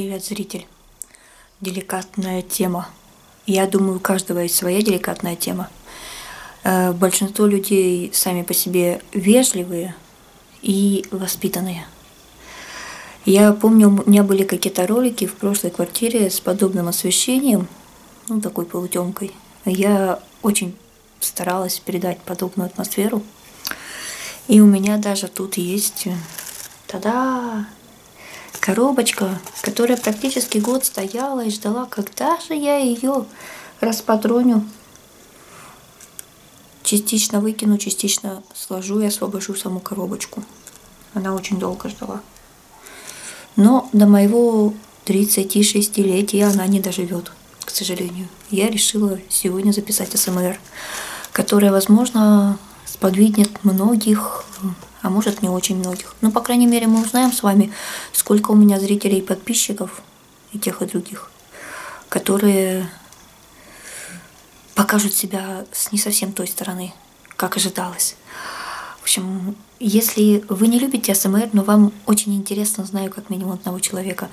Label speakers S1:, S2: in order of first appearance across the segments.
S1: Привет, зритель. Деликатная тема. Я думаю, у каждого есть своя деликатная тема. Э, большинство людей сами по себе вежливые и воспитанные. Я помню, у меня были какие-то ролики в прошлой квартире с подобным освещением, ну, такой полутемкой. Я очень старалась передать подобную атмосферу. И у меня даже тут есть э, Тогда коробочка, которая практически год стояла и ждала, когда же я ее распатроню. Частично выкину, частично сложу и освобожу саму коробочку. Она очень долго ждала. Но до моего 36-летия она не доживет, к сожалению. Я решила сегодня записать СМР, которая, возможно, сподвигнет многих а может не очень многих. Но, по крайней мере, мы узнаем с вами, сколько у меня зрителей и подписчиков, и тех, и других, которые покажут себя с не совсем той стороны, как ожидалось. В общем, если вы не любите СМР, но вам очень интересно, знаю как минимум одного человека,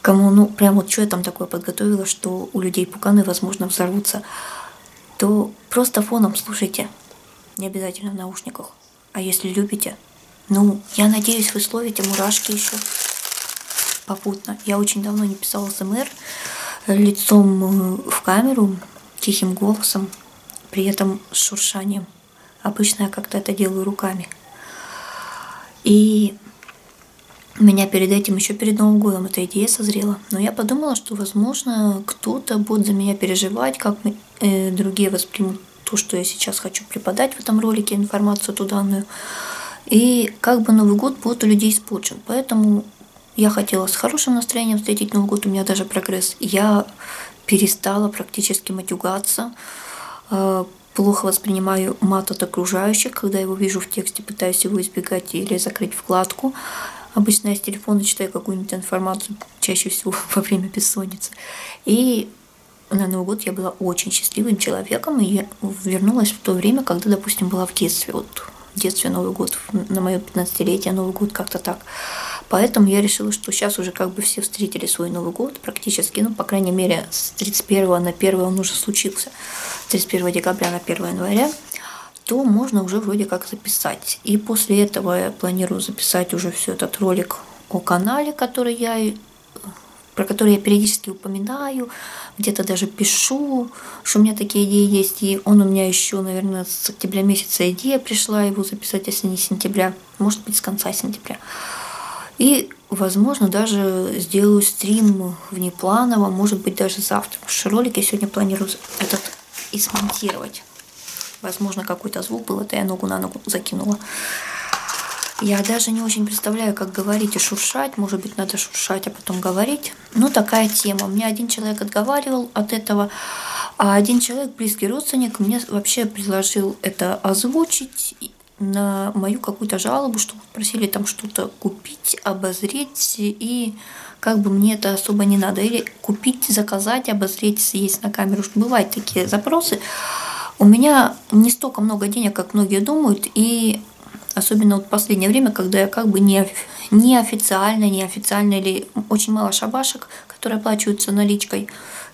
S1: кому, ну, прям вот что я там такое подготовила, что у людей пуканы, возможно, взорвутся, то просто фоном слушайте, не обязательно в наушниках. А если любите, ну, я надеюсь, вы словите мурашки еще попутно. Я очень давно не писала СМР лицом э, в камеру, тихим голосом, при этом с шуршанием. Обычно я как-то это делаю руками. И меня перед этим, еще перед Новым годом эта идея созрела. Но я подумала, что, возможно, кто-то будет за меня переживать, как э, другие воспримут то, что я сейчас хочу преподать в этом ролике, информацию ту данную. И как бы Новый год будет у людей испорчен. Поэтому я хотела с хорошим настроением встретить Новый год, у меня даже прогресс. Я перестала практически матюгаться, э, плохо воспринимаю мат от окружающих, когда его вижу в тексте, пытаюсь его избегать или закрыть вкладку. Обычно я с телефона читаю какую-нибудь информацию, чаще всего во время бессонницы. И на Новый год я была очень счастливым человеком, и я вернулась в то время, когда, допустим, была в детстве. Вот в детстве Новый год, на мое 15-летие Новый год как-то так. Поэтому я решила, что сейчас уже как бы все встретили свой Новый год практически, ну, по крайней мере, с 31 на 1 он уже случился, с 31 декабря на 1 января, то можно уже вроде как записать. И после этого я планирую записать уже все этот ролик о канале, который я про который я периодически упоминаю, где-то даже пишу, что у меня такие идеи есть. И он у меня еще, наверное, с октября месяца идея пришла его записать, если не сентября, может быть, с конца сентября. И, возможно, даже сделаю стрим внепланово, может быть, даже завтра. Потому что ролик я сегодня планирую этот и смонтировать. Возможно, какой-то звук был, это я ногу на ногу закинула. Я даже не очень представляю, как говорить и шуршать. Может быть, надо шуршать, а потом говорить. Ну, такая тема. Мне один человек отговаривал от этого, а один человек, близкий родственник, мне вообще предложил это озвучить на мою какую-то жалобу, что просили там что-то купить, обозреть, и как бы мне это особо не надо. Или купить, заказать, обозреть, съесть на камеру. Бывают такие запросы. У меня не столько много денег, как многие думают, и особенно вот в последнее время, когда я как бы не, неофициально, неофициально или очень мало шабашек, которые оплачиваются наличкой,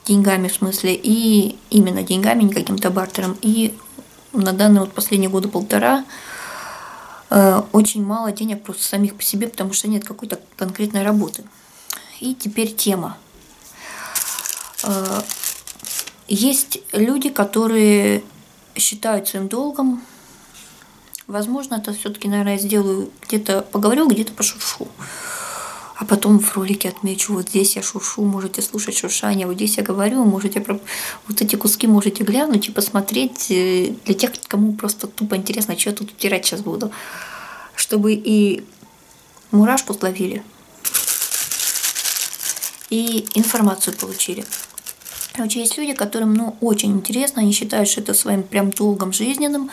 S1: деньгами в смысле, и именно деньгами, не каким-то бартером. И на данный вот последние годы полтора э, очень мало денег просто самих по себе, потому что нет какой-то конкретной работы. И теперь тема. Э, есть люди, которые считают своим долгом Возможно, это все-таки, наверное, я сделаю где-то поговорю, где-то пошуршу. А потом в ролике отмечу, вот здесь я шуршу, можете слушать шуршание, вот здесь я говорю, можете про... вот эти куски можете глянуть и посмотреть э, для тех, кому просто тупо интересно, что я тут утирать сейчас буду. Чтобы и мурашку словили, и информацию получили. Короче, есть люди, которым ну, очень интересно, они считают, что это своим прям долгом жизненным,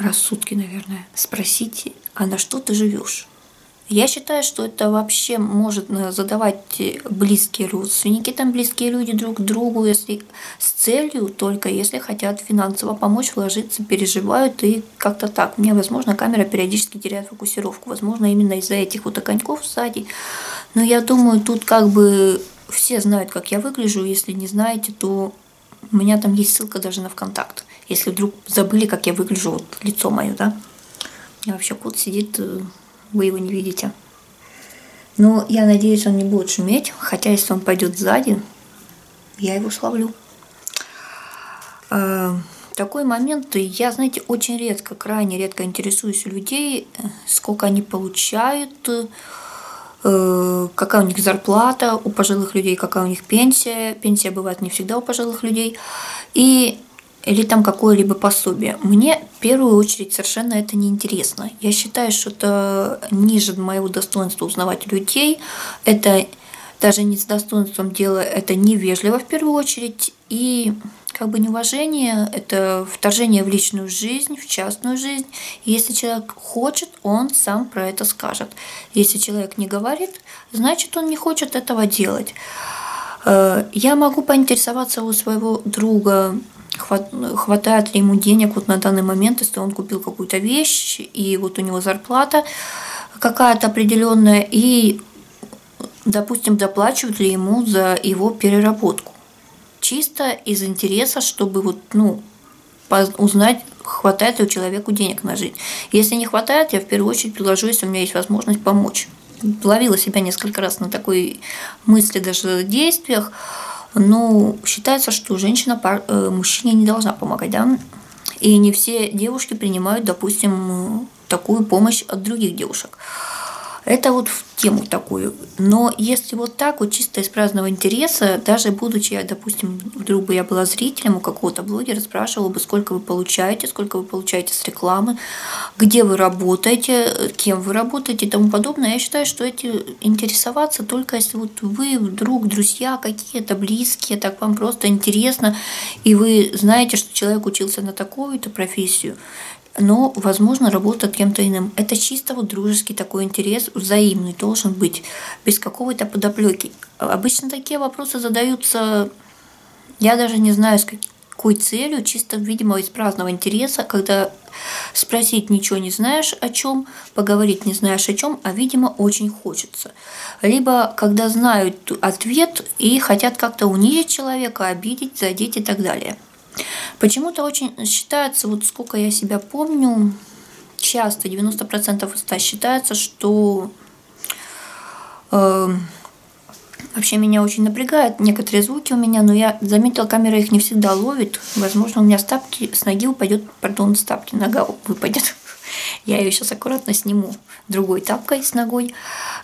S1: рассудки, наверное, спросите, а на что ты живешь? Я считаю, что это вообще может задавать близкие родственники, там близкие люди друг к другу, если с целью только если хотят финансово помочь, вложиться, переживают и как-то так. Мне, возможно, камера периодически теряет фокусировку. Возможно, именно из-за этих вот огоньков сзади. Но я думаю, тут как бы все знают, как я выгляжу. Если не знаете, то у меня там есть ссылка даже на ВКонтакт. Если вдруг забыли, как я выгляжу, вот лицо мое, да. Меня вообще кот сидит, э, вы его не видите. Но я надеюсь, он не будет шуметь, хотя если он пойдет сзади, я его словлю. Э, такой момент, я, знаете, очень редко, крайне редко интересуюсь у людей, сколько они получают, Э, какая у них зарплата у пожилых людей, какая у них пенсия. Пенсия бывает не всегда у пожилых людей. И или там какое-либо пособие. Мне в первую очередь совершенно это не интересно. Я считаю, что это ниже моего достоинства узнавать людей. Это даже не с достоинством дела, это невежливо в первую очередь. И как бы неуважение – это вторжение в личную жизнь, в частную жизнь. Если человек хочет, он сам про это скажет. Если человек не говорит, значит, он не хочет этого делать. Э, я могу поинтересоваться у своего друга, хватает ли ему денег вот на данный момент, если он купил какую-то вещь, и вот у него зарплата какая-то определенная, и, допустим, доплачивают ли ему за его переработку чисто из интереса, чтобы вот, ну, узнать, хватает ли у человека денег на жизнь. Если не хватает, я в первую очередь предложу, если у меня есть возможность помочь. Ловила себя несколько раз на такой мысли, даже действиях. Но считается, что женщина э, мужчине не должна помогать, да? И не все девушки принимают, допустим, такую помощь от других девушек. Это вот в тему такую. Но если вот так вот чисто из праздного интереса, даже будучи, допустим, вдруг бы я была зрителем у какого-то блогера, спрашивала бы, сколько вы получаете, сколько вы получаете с рекламы, где вы работаете, кем вы работаете и тому подобное. Я считаю, что эти интересоваться только если вот вы вдруг друзья какие-то близкие, так вам просто интересно, и вы знаете, что человек учился на такую-то профессию, но, возможно, работа кем-то иным. Это чисто вот дружеский такой интерес, взаимный должен быть, без какого-то подоплеки. Обычно такие вопросы задаются, я даже не знаю, с какой целью, чисто, видимо, из праздного интереса, когда спросить ничего не знаешь о чем, поговорить не знаешь о чем, а, видимо, очень хочется. Либо когда знают ответ и хотят как-то унизить человека, обидеть, задеть и так далее. Почему-то очень считается, вот сколько я себя помню, часто 90% из 100 считается, что э, вообще меня очень напрягают некоторые звуки у меня, но я заметила, камера их не всегда ловит. Возможно, у меня с тапки, с ноги упадет, пардон, с тапки нога выпадет. Я ее сейчас аккуратно сниму другой тапкой с ногой,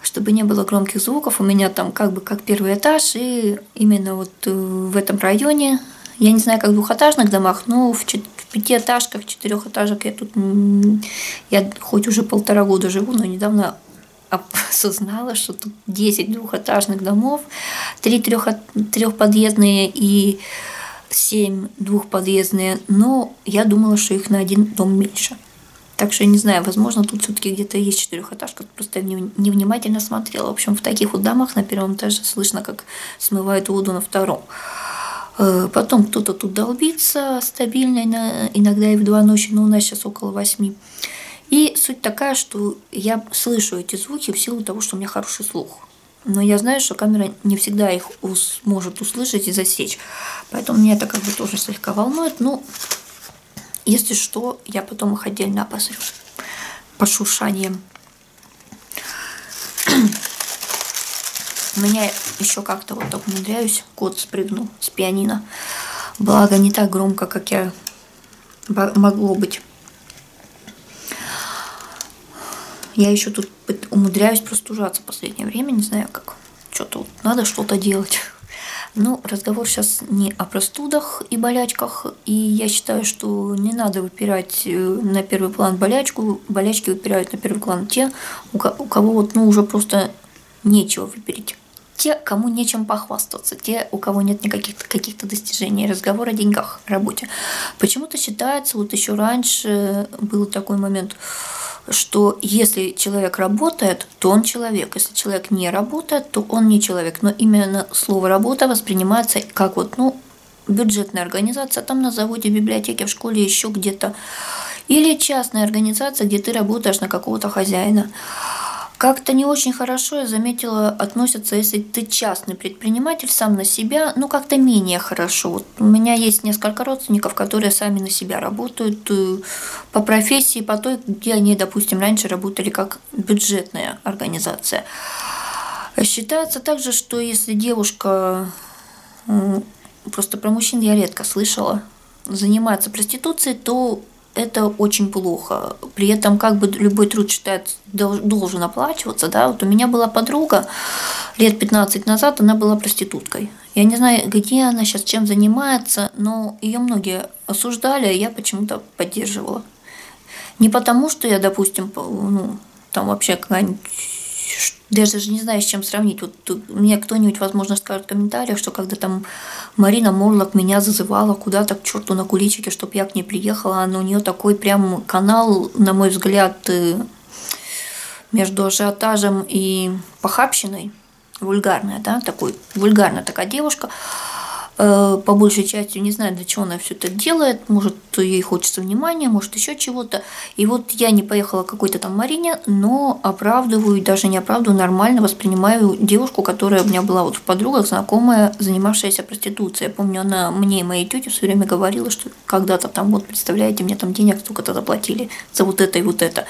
S1: чтобы не было громких звуков. У меня там как бы как первый этаж, и именно вот э, в этом районе я не знаю, как в двухэтажных домах, но в, в пятиэтажках, в четырехэтажек я тут, я хоть уже полтора года живу, но недавно осознала, что тут 10 двухэтажных домов, 3 трех, трехподъездные и 7 двухподъездные, но я думала, что их на один дом меньше. Так что я не знаю, возможно, тут все-таки где-то есть четырехэтажка, просто я невнимательно смотрела. В общем, в таких вот домах на первом этаже слышно, как смывают воду на втором. Э, потом кто-то тут долбится стабильно, иногда и в два ночи, но у нас сейчас около восьми. И суть такая, что я слышу эти звуки в силу того, что у меня хороший слух. Но я знаю, что камера не всегда их ус может услышать и засечь. Поэтому меня это как бы тоже слегка волнует. Ну, если что, я потом их отдельно обозрю по шуршаниям. Меня еще как-то вот так умудряюсь. Кот спрыгнул с пианино. Благо не так громко, как я могло быть. Я еще тут умудряюсь простужаться в последнее время, не знаю как. Что-то вот надо что-то делать. Ну, разговор сейчас не о простудах и болячках, и я считаю, что не надо выпирать э, на первый план болячку. Болячки выпирают на первый план те, у кого вот, ну, уже просто нечего выпилить те, кому нечем похвастаться, те, у кого нет никаких каких-то достижений, разговор о деньгах, работе. Почему-то считается, вот еще раньше был такой момент, что если человек работает, то он человек. Если человек не работает, то он не человек. Но именно слово «работа» воспринимается как вот, ну, бюджетная организация, там на заводе, в библиотеке, в школе, еще где-то. Или частная организация, где ты работаешь на какого-то хозяина. Как-то не очень хорошо, я заметила, относятся, если ты частный предприниматель сам на себя, ну как-то менее хорошо. Вот у меня есть несколько родственников, которые сами на себя работают э, по профессии, по той, где они, допустим, раньше работали как бюджетная организация. Считается также, что если девушка, просто про мужчин я редко слышала, занимается проституцией, то это очень плохо. При этом как бы любой труд считается должен оплачиваться, да, вот у меня была подруга лет 15 назад, она была проституткой. Я не знаю, где она сейчас, чем занимается, но ее многие осуждали, а я почему-то поддерживала. Не потому, что я, допустим, ну, там вообще какая-нибудь даже не знаю, с чем сравнить. Вот мне кто-нибудь, возможно, скажет в комментариях, что когда там Марина Морлок меня зазывала куда-то к черту на куличике, чтобы я к ней приехала, но у нее такой прям канал, на мой взгляд, э, между ажиотажем и похабщиной, вульгарная, да, такой, вульгарная такая девушка – по большей части не знаю, для чего она все это делает, может, ей хочется внимания, может, еще чего-то. И вот я не поехала к какой-то там Марине, но оправдываю, даже не оправдываю, нормально воспринимаю девушку, которая у меня была вот в подругах, знакомая, занимавшаяся проституцией. Я помню, она мне и моей тете все время говорила, что когда-то там, вот, представляете, мне там денег столько-то заплатили за вот это и вот это.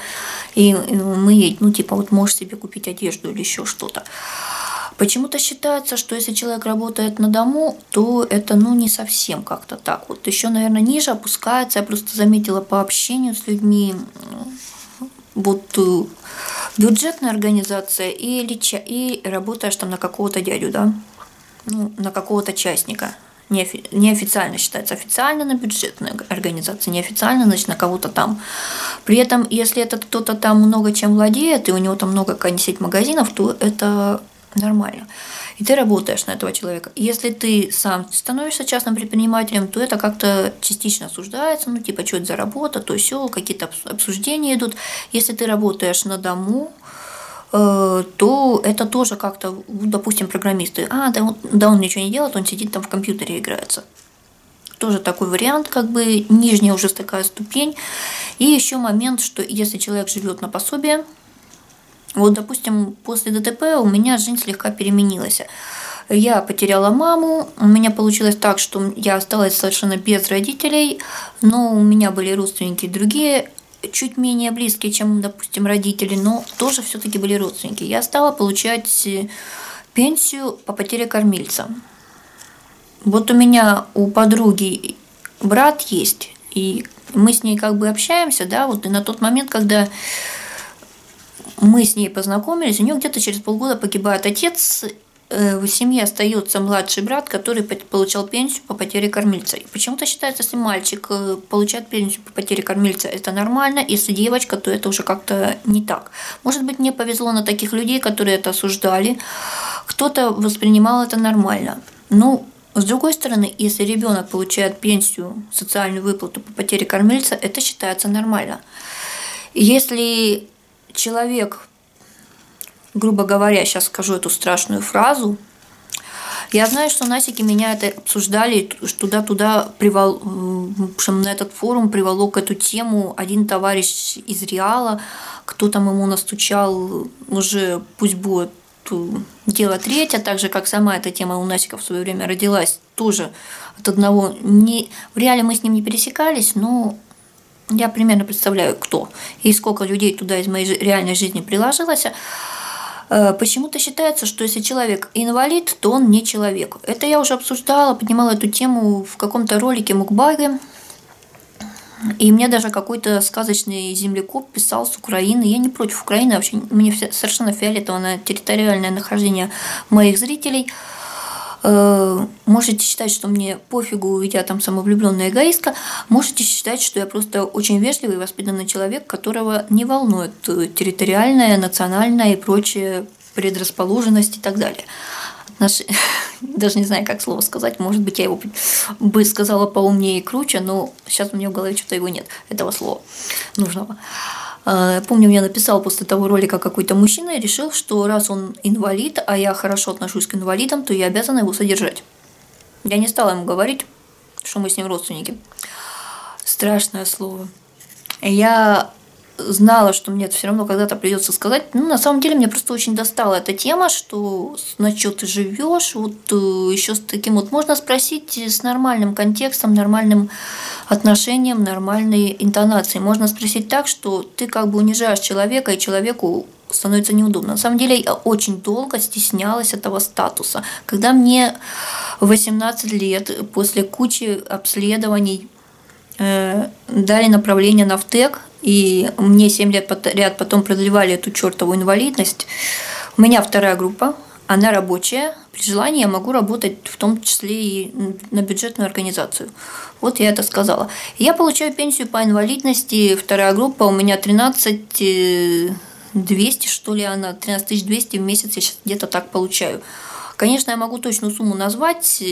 S1: И мы ей, ну, типа, вот можешь себе купить одежду или еще что-то. Почему-то считается, что если человек работает на дому, то это ну не совсем как-то так. Вот еще, наверное, ниже опускается. Я просто заметила по общению с людьми, вот э, бюджетная организация или, и работаешь там на какого-то дядю, да, ну, на какого-то частника. Неофициально считается, официально на бюджетную организацию, неофициально, значит, на кого-то там. При этом, если этот кто-то там много чем владеет, и у него там много какая-нибудь сеть магазинов, то это нормально. И ты работаешь на этого человека. Если ты сам становишься частным предпринимателем, то это как-то частично осуждается, ну типа, что это за работа, то все, какие-то обсуждения идут. Если ты работаешь на дому, э, то это тоже как-то, допустим, программисты, а, да он, да он ничего не делает, он сидит там в компьютере играется. Тоже такой вариант, как бы нижняя уже такая ступень. И еще момент, что если человек живет на пособие, вот, допустим, после ДТП у меня жизнь слегка переменилась. Я потеряла маму, у меня получилось так, что я осталась совершенно без родителей, но у меня были родственники другие, чуть менее близкие, чем, допустим, родители, но тоже все-таки были родственники. Я стала получать э, пенсию по потере кормильца. Вот у меня у подруги брат есть, и мы с ней как бы общаемся, да, вот и на тот момент, когда мы с ней познакомились, у нее где-то через полгода погибает отец, э, в семье остается младший брат, который получал пенсию по потере кормильца. Почему-то считается, если мальчик э, получает пенсию по потере кормильца, это нормально, если девочка, то это уже как-то не так. Может быть, мне повезло на таких людей, которые это осуждали. Кто-то воспринимал это нормально. Ну, с другой стороны, если ребенок получает пенсию, социальную выплату по потере кормильца, это считается нормально. Если человек, грубо говоря, сейчас скажу эту страшную фразу, я знаю, что Насики меня это обсуждали, туда-туда привол... в на этот форум приволок эту тему один товарищ из Реала, кто там ему настучал, уже пусть будет дело третье, так же, как сама эта тема у Насика в свое время родилась, тоже от одного. Не... В реале мы с ним не пересекались, но я примерно представляю, кто и сколько людей туда из моей реальной жизни приложилось. Э, почему-то считается, что если человек инвалид, то он не человек. Это я уже обсуждала, поднимала эту тему в каком-то ролике Мукбаге. И мне даже какой-то сказочный землекоп писал с Украины. Я не против Украины, вообще мне совершенно фиолетово на территориальное нахождение моих зрителей – можете считать, что мне пофигу, я там самовлюбленная эгоистка. Можете считать, что я просто очень вежливый и воспитанный человек, которого не волнует э, территориальная, национальная и прочие предрасположенность и так далее. Наш... Даже не знаю, как слово сказать. Может быть, я его бы сказала поумнее и круче, но сейчас у меня в голове что-то его нет, этого слова нужного. А, помню, мне написал после того ролика какой-то мужчина и решил, что раз он инвалид, а я хорошо отношусь к инвалидам, то я обязана его содержать. Я не стала ему говорить, что мы с ним родственники. Страшное слово. Я знала, что мне это все равно когда-то придется сказать. Ну, на самом деле, мне просто очень достала эта тема, что на что ты живешь, вот э, еще с таким вот можно спросить с нормальным контекстом, нормальным отношением, нормальной интонацией. Можно спросить так, что ты как бы унижаешь человека, и человеку становится неудобно. На самом деле я очень долго стеснялась этого статуса. Когда мне 18 лет после кучи обследований э, дали направление на ВТЭК, и мне 7 лет подряд потом продлевали эту чертову инвалидность. У меня вторая группа, она рабочая. При желании я могу работать в том числе и на бюджетную организацию. Вот я это сказала. Я получаю пенсию по инвалидности, вторая группа, у меня 13 200, что ли, она, 13 200 в месяц я сейчас где-то так получаю. Конечно, я могу точную сумму назвать.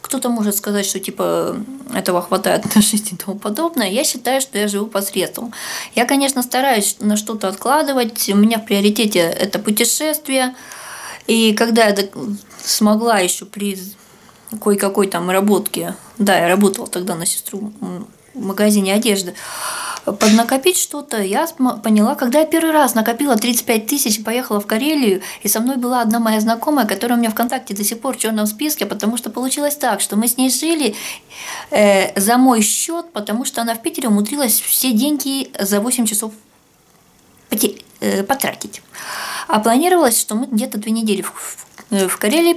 S1: Кто-то может сказать, что типа этого хватает на жизнь и тому подобное. Я считаю, что я живу посредством. Я, конечно, стараюсь на что-то откладывать. У меня в приоритете это путешествие. И когда я смогла еще при кое-какой там работке, да, я работала тогда на сестру в магазине одежды, поднакопить что-то, я поняла, когда я первый раз накопила 35 тысяч поехала в Карелию, и со мной была одна моя знакомая, которая у меня ВКонтакте до сих пор в черном списке, потому что получилось так, что мы с ней жили э, за мой счет, потому что она в Питере умудрилась все деньги за 8 часов э, потратить. А планировалось, что мы где-то две недели в в Карелии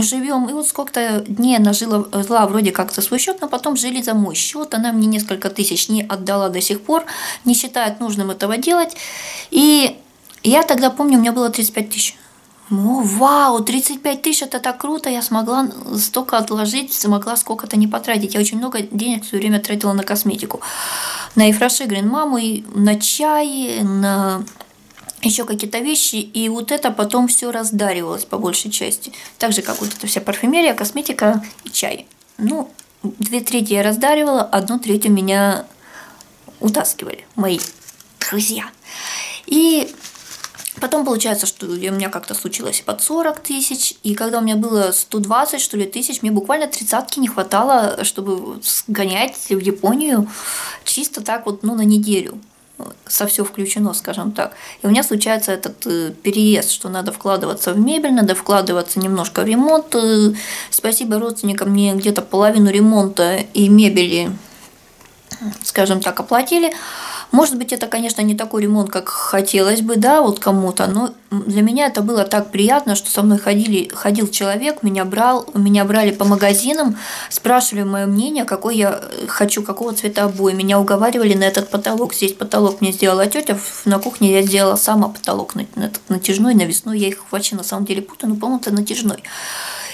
S1: живем, и вот сколько-то дней она жила, жила вроде как за свой счет, но потом жили за мой счет. Она мне несколько тысяч не отдала до сих пор, не считает нужным этого делать. И я тогда помню, у меня было 35 тысяч. О, вау, 35 тысяч, это так круто, я смогла столько отложить, смогла сколько-то не потратить. Я очень много денег все время тратила на косметику. На Ефраши Грин Маму, на чай, на еще какие-то вещи, и вот это потом все раздаривалось по большей части. Так же, как вот эта вся парфюмерия, косметика и чай. Ну, две трети я раздаривала, одну треть у меня утаскивали мои друзья. И потом получается, что у меня как-то случилось под 40 тысяч, и когда у меня было 120, что ли, тысяч, мне буквально тридцатки не хватало, чтобы сгонять в Японию чисто так вот, ну, на неделю со все включено, скажем так. И у меня случается этот э, переезд, что надо вкладываться в мебель, надо вкладываться немножко в ремонт. Э, спасибо родственникам, мне где-то половину ремонта и мебели, скажем так, оплатили. Может быть, это, конечно, не такой ремонт, как хотелось бы, да, вот кому-то, но для меня это было так приятно, что со мной ходили, ходил человек, меня брал, меня брали по магазинам, спрашивали мое мнение, какой я хочу, какого цвета обои. Меня уговаривали на этот потолок. Здесь потолок мне сделала тетя, на кухне я сделала сама потолок на этот натяжной, навесной. Я их вообще на самом деле путаю, но, по-моему, это натяжной.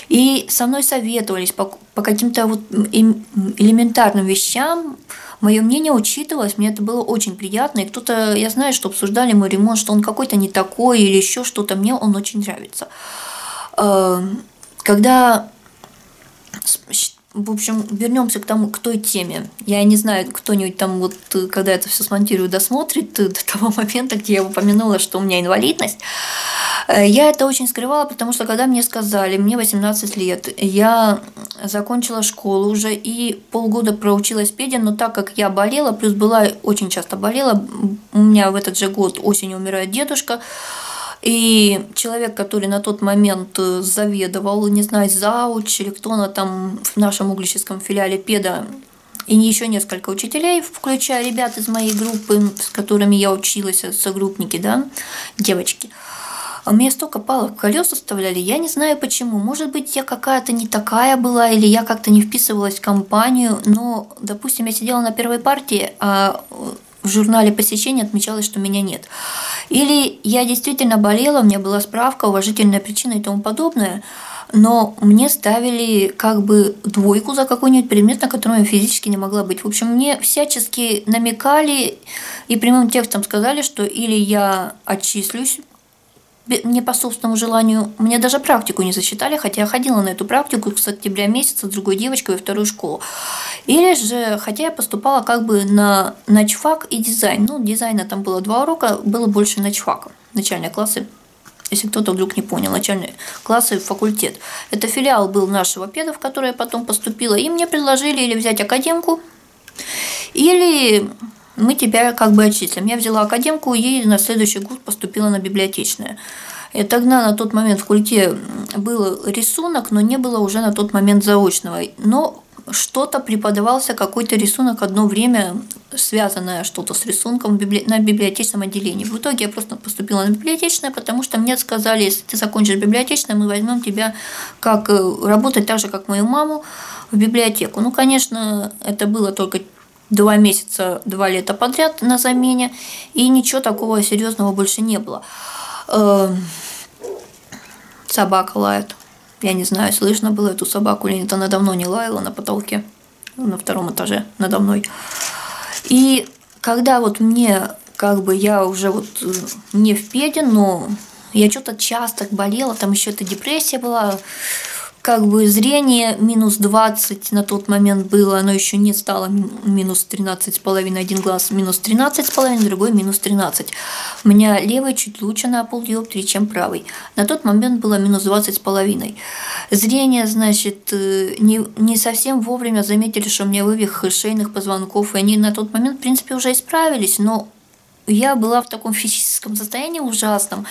S1: И со мной советовались по, по каким-то вот элементарным вещам, мое мнение учитывалось, мне это было очень приятно, и кто-то, я знаю, что обсуждали мой ремонт, что он какой-то не такой или еще что-то, мне он очень нравится. Эм, когда в общем, вернемся к тому, к той теме. Я не знаю, кто-нибудь там вот, когда это все смонтирую, досмотрит до того момента, где я упомянула, что у меня инвалидность. Э, я это очень скрывала, потому что когда мне сказали, мне 18 лет, я закончила школу уже и полгода проучилась педиа, но так как я болела, плюс была очень часто болела, у меня в этот же год осенью умирает дедушка, и человек, который на тот момент э, заведовал, не знаю, зауч или кто она там в нашем углическом филиале педа, и еще несколько учителей, включая ребят из моей группы, с которыми я училась, согруппники, да, девочки. А мне столько палок колес оставляли, я не знаю почему. Может быть, я какая-то не такая была, или я как-то не вписывалась в компанию, но, допустим, я сидела на первой партии, а в журнале посещения отмечалось, что меня нет. Или я действительно болела, у меня была справка, уважительная причина и тому подобное, но мне ставили как бы двойку за какой-нибудь предмет, на котором я физически не могла быть. В общем, мне всячески намекали и прямым текстом сказали, что или я отчислюсь не по собственному желанию. Мне даже практику не засчитали, хотя я ходила на эту практику с октября месяца с другой девочкой во вторую школу. Или же, хотя я поступала как бы на начфак и дизайн. Ну, дизайна там было два урока, было больше начфака, начальные классы если кто-то вдруг не понял, начальные классы, факультет. Это филиал был нашего педа, в который я потом поступила, и мне предложили или взять академку, или мы тебя как бы отчислим. Я взяла академку и на следующий год поступила на библиотечное. И тогда на тот момент в культе был рисунок, но не было уже на тот момент заочного. Но что-то преподавался, какой-то рисунок одно время, связанное что-то с рисунком на библиотечном отделении. В итоге я просто поступила на библиотечное, потому что мне сказали, если ты закончишь библиотечное, мы возьмем тебя как э, работать так же, как мою маму, в библиотеку. Ну, конечно, это было только два месяца, два лета подряд на замене, и ничего такого серьезного больше не было. Эм, собака лает. Я не знаю, слышно было эту собаку или нет, она давно не лаяла на потолке, на втором этаже надо мной. И когда вот мне, как бы я уже вот э, не в педе, но я что-то часто болела, там еще эта депрессия была, как бы зрение минус 20 на тот момент было, оно еще не стало минус 13 с половиной, один глаз минус 13 с половиной, другой минус 13. У меня левый чуть лучше на полдиоптрии, чем правый. На тот момент было минус 20 с половиной. Зрение, значит, э, не, не совсем вовремя заметили, что у меня вывих шейных позвонков, и они на тот момент, в принципе, уже исправились, но я была в таком физическом состоянии ужасном,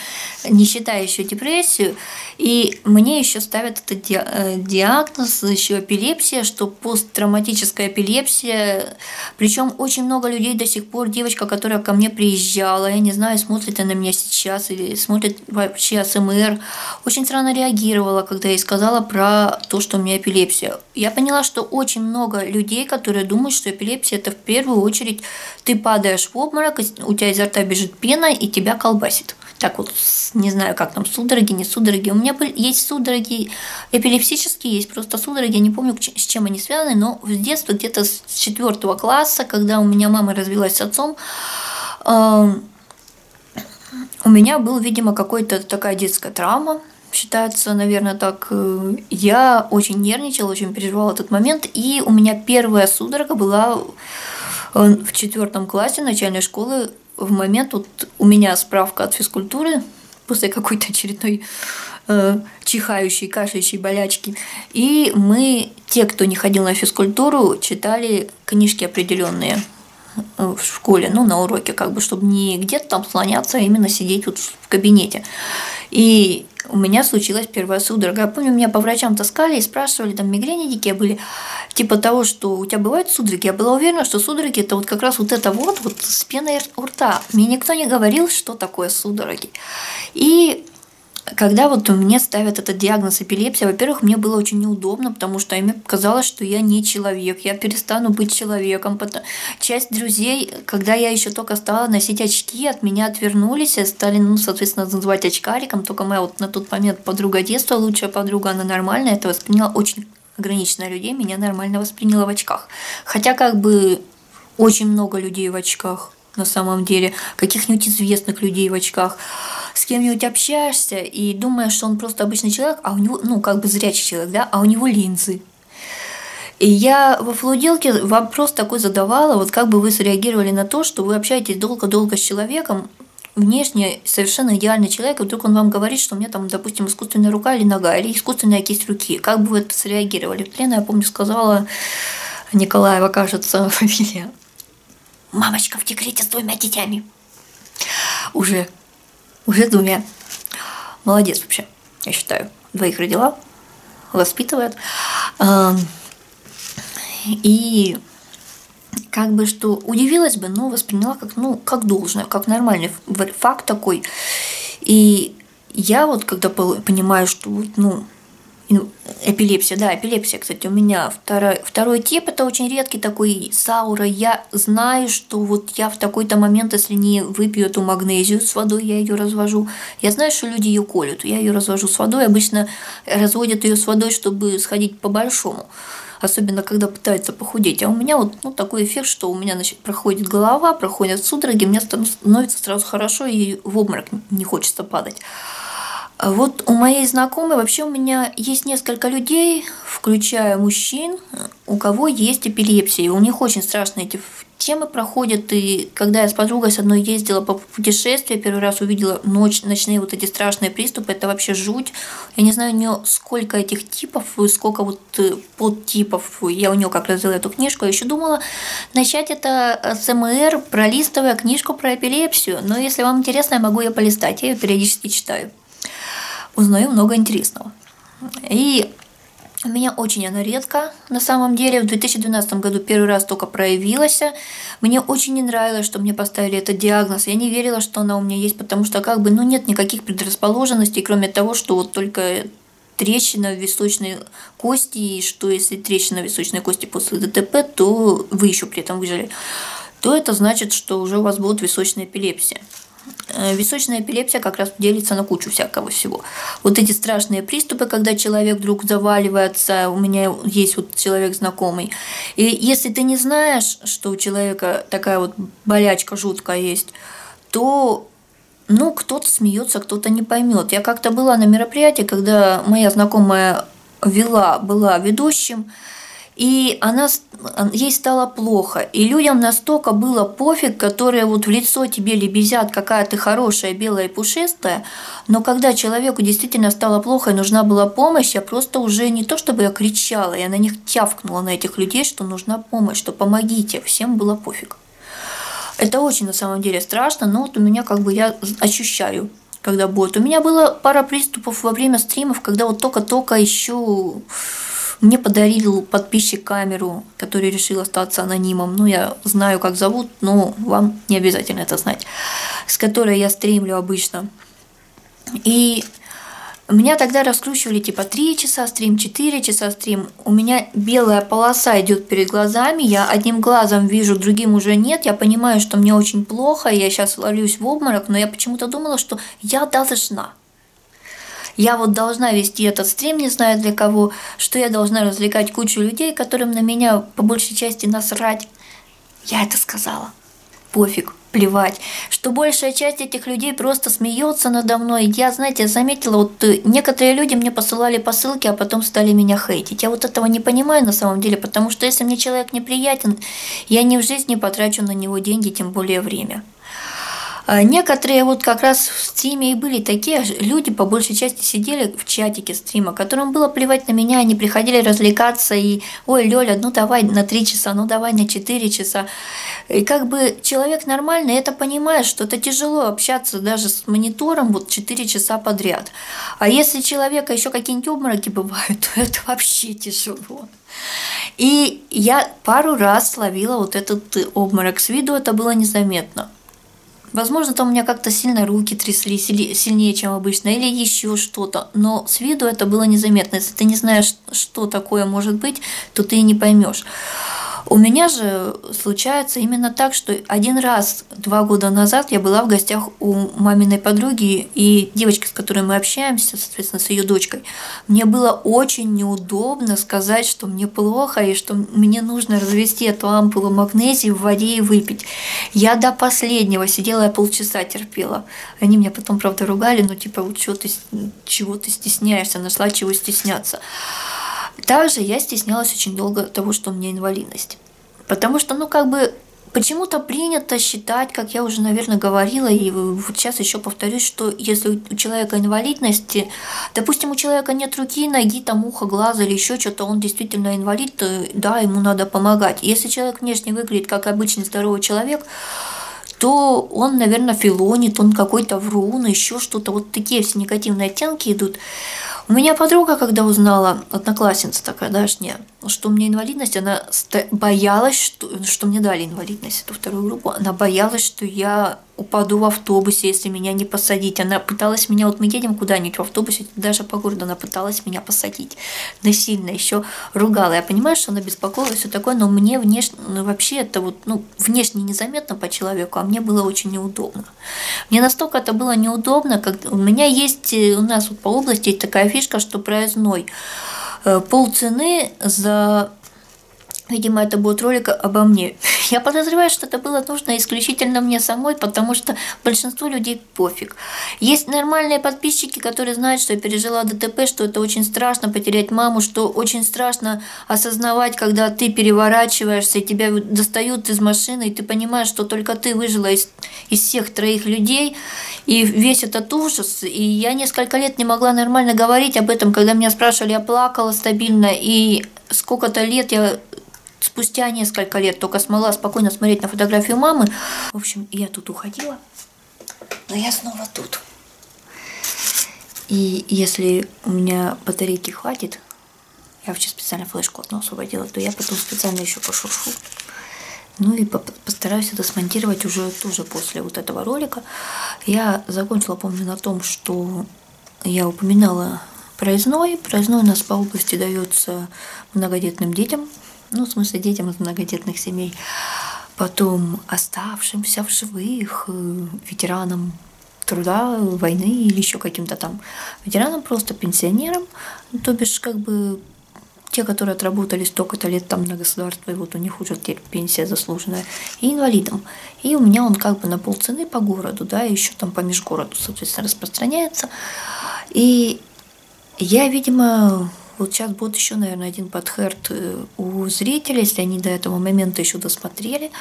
S1: не считая еще депрессию, и мне еще ставят этот э, диагноз, еще эпилепсия, что посттравматическая эпилепсия, причем очень много людей до сих пор, девочка, которая ко мне приезжала, я не знаю, смотрит она меня сейчас или смотрит вообще АСМР, очень странно реагировала, когда я ей сказала про то, что у меня эпилепсия. Я поняла, что очень много людей, которые думают, что эпилепсия это в первую очередь ты падаешь в обморок, у тебя изо рта бежит пена и тебя колбасит. Так вот, не знаю, как там, судороги, не судороги. У меня есть судороги эпилепсические, есть просто судороги, я не помню, с чем они связаны, но с детства, где-то с четвертого класса, когда у меня мама развелась с отцом, эм, у меня был, видимо, какой-то такая детская травма, считается, наверное, так. Э, я очень нервничала, очень переживала этот момент, и у меня первая судорога была э, в четвертом классе начальной школы в момент, вот у меня справка от физкультуры после какой-то очередной э, чихающей, кашляющей болячки. И мы, те, кто не ходил на физкультуру, читали книжки определенные в школе, ну, на уроке, как бы, чтобы не где-то там слоняться, а именно сидеть вот в кабинете. И у меня случилась первая судорога. Я помню, меня по врачам таскали и спрашивали, там мигрени дикие были, типа того, что у тебя бывают судороги. Я была уверена, что судороги это вот как раз вот это вот, вот с пеной у рта. Мне никто не говорил, что такое судороги. И когда вот мне ставят этот диагноз эпилепсия, во-первых, мне было очень неудобно, потому что им казалось, что я не человек, я перестану быть человеком. Часть друзей, когда я еще только стала носить очки, от меня отвернулись и стали, ну, соответственно, называть очкариком. Только моя вот на тот момент подруга детства, лучшая подруга, она нормальная, это восприняла очень ограниченно людей, меня нормально восприняла в очках. Хотя как бы очень много людей в очках на самом деле, каких-нибудь известных людей в очках, с кем-нибудь общаешься и думаешь, что он просто обычный человек, а у него, ну, как бы зрячий человек, да, а у него линзы. И я во флуделке вопрос такой задавала, вот как бы вы среагировали на то, что вы общаетесь долго-долго с человеком, внешне совершенно идеальный человек, и вдруг он вам говорит, что у меня там, допустим, искусственная рука или нога, или искусственная кисть руки. Как бы вы это среагировали? Лена, я помню, сказала, Николаева, кажется, фамилия. Мамочка в декрете с двумя детьми. Уже, уже двумя. Молодец вообще, я считаю. Двоих родила, воспитывает. И как бы что удивилась бы, но восприняла как, ну, как должное, как нормальный факт такой. И я вот когда понимаю, что ну, Эпилепсия, да, эпилепсия, кстати, у меня второй, второй тип, это очень редкий такой саура. Я знаю, что вот я в такой-то момент, если не выпью эту магнезию с водой, я ее развожу. Я знаю, что люди ее колют, я ее развожу с водой. Обычно разводят ее с водой, чтобы сходить по-большому особенно когда пытаются похудеть. А у меня вот ну, такой эффект, что у меня значит, проходит голова, проходят судороги, мне становится сразу хорошо и в обморок не хочется падать. Вот у моей знакомой вообще у меня есть несколько людей, включая мужчин, у кого есть эпилепсия. У них очень страшные эти темы проходят. И когда я с подругой с одной ездила по путешествию, первый раз увидела ночь, ночные вот эти страшные приступы, это вообще жуть. Я не знаю у нее сколько этих типов, сколько вот э, подтипов. Я у нее как раз взяла эту книжку. Я еще думала начать это с МР, пролистывая книжку про эпилепсию. Но если вам интересно, я могу ее полистать. Я ее периодически читаю узнаю много интересного. И меня очень она редко, на самом деле. В 2012 году первый раз только проявилась. Мне очень не нравилось, что мне поставили этот диагноз. Я не верила, что она у меня есть, потому что как бы, ну, нет никаких предрасположенностей, кроме того, что вот только трещина в височной кости, и что если трещина в височной кости после ДТП, то вы еще при этом выжили, то это значит, что уже у вас будет височная эпилепсия. Э, височная эпилепсия как раз делится на кучу всякого всего. Вот эти страшные приступы, когда человек вдруг заваливается, у меня есть вот человек знакомый. И если ты не знаешь, что у человека такая вот болячка жуткая есть, то ну, кто-то смеется, кто-то не поймет. Я как-то была на мероприятии, когда моя знакомая вела, была ведущим, и она, ей стало плохо. И людям настолько было пофиг, которые вот в лицо тебе лебезят, какая ты хорошая, белая и пушистая, но когда человеку действительно стало плохо и нужна была помощь, я просто уже не то чтобы я кричала, я на них тявкнула, на этих людей, что нужна помощь, что помогите, всем было пофиг. Это очень на самом деле страшно, но вот у меня как бы я ощущаю когда будет. У меня было пара приступов во время стримов, когда вот только-только еще мне подарил подписчик камеру, который решил остаться анонимом. Ну, я знаю, как зовут, но вам не обязательно это знать. С которой я стримлю обычно. И меня тогда раскручивали типа 3 часа стрим, 4 часа стрим. У меня белая полоса идет перед глазами, я одним глазом вижу, другим уже нет. Я понимаю, что мне очень плохо, я сейчас ловлюсь в обморок, но я почему-то думала, что я должна я вот должна вести этот стрим, не знаю для кого, что я должна развлекать кучу людей, которым на меня по большей части насрать. Я это сказала. Пофиг, плевать. Что большая часть этих людей просто смеется надо мной. Я, знаете, заметила, вот э, некоторые люди мне посылали посылки, а потом стали меня хейтить. Я вот этого не понимаю на самом деле, потому что если мне человек неприятен, я ни в жизни потрачу на него деньги, тем более время. А некоторые вот как раз в стриме и были такие люди, по большей части сидели в чатике стрима, которым было плевать на меня, они приходили развлекаться и «Ой, Лёля, ну давай на три часа, ну давай на четыре часа». И как бы человек нормальный это понимает, что это тяжело общаться даже с монитором вот 4 часа подряд. А если человека еще какие-нибудь обмороки бывают, то это вообще тяжело. И я пару раз словила вот этот обморок. С виду это было незаметно. Возможно, там у меня как-то сильно руки трясли, сильнее, чем обычно, или еще что-то. Но с виду это было незаметно. Если ты не знаешь, что такое может быть, то ты и не поймешь. У меня же случается именно так, что один раз два года назад я была в гостях у маминой подруги и девочки, с которой мы общаемся, соответственно, с ее дочкой. Мне было очень неудобно сказать, что мне плохо и что мне нужно развести эту ампулу магнезии в воде и выпить. Я до последнего сидела, я полчаса терпела. Они меня потом, правда, ругали, но типа, вот что ты, чего ты стесняешься, нашла чего стесняться. Также я стеснялась очень долго того, что у меня инвалидность. Потому что, ну, как бы Почему-то принято считать, как я уже, наверное, говорила, и вот сейчас еще повторюсь, что если у человека инвалидность, допустим, у человека нет руки, ноги, там, уха, глаза или еще что-то, он действительно инвалид, то, да, ему надо помогать. Если человек внешне выглядит как обычный здоровый человек, то он, наверное, филонит, он какой-то врун, еще что-то. Вот такие все негативные оттенки идут. У меня подруга, когда узнала, одноклассница такая дашняя, что у меня инвалидность, она боялась, что, что мне дали инвалидность, эту вторую группу, она боялась, что я упаду в автобусе, если меня не посадить. Она пыталась меня, вот мы едем куда-нибудь в автобусе, даже по городу, она пыталась меня посадить. Насильно еще ругала. Я понимаю, что она беспокоилась, все такое, но мне внешне, ну, вообще это вот, ну, внешне незаметно по человеку, а мне было очень неудобно. Мне настолько это было неудобно, как у меня есть, э, у нас вот по области есть такая фишка, что проездной. Полцены за Видимо, это будет ролик обо мне. Я подозреваю, что это было нужно исключительно мне самой, потому что большинству людей пофиг. Есть нормальные подписчики, которые знают, что я пережила ДТП, что это очень страшно потерять маму, что очень страшно осознавать, когда ты переворачиваешься, и тебя достают из машины, и ты понимаешь, что только ты выжила из, из всех троих людей, и весь этот ужас. И я несколько лет не могла нормально говорить об этом, когда меня спрашивали, я плакала стабильно, и сколько-то лет я спустя несколько лет только смогла спокойно смотреть на фотографию мамы. В общем, я тут уходила, но я снова тут. И если у меня батарейки хватит, я вообще специально флешку одну освободила, то я потом специально еще пошуршу. Ну и постараюсь это смонтировать уже тоже после вот этого ролика. Я закончила, помню, на том, что я упоминала проездной. Проездной у нас по области дается многодетным детям ну, в смысле, детям из многодетных семей, потом оставшимся в живых э, ветеранам труда, войны или еще каким-то там ветеранам, просто пенсионерам, то бишь как бы те, которые отработали столько-то лет там на государство, и вот у них уже теперь пенсия заслуженная, и инвалидам. И у меня он как бы на полцены по городу, да, и еще там по межгороду, соответственно, распространяется. И я, видимо, вот сейчас будет еще, наверное, один подхерт э, у зрителей, если они до этого момента еще досмотрели.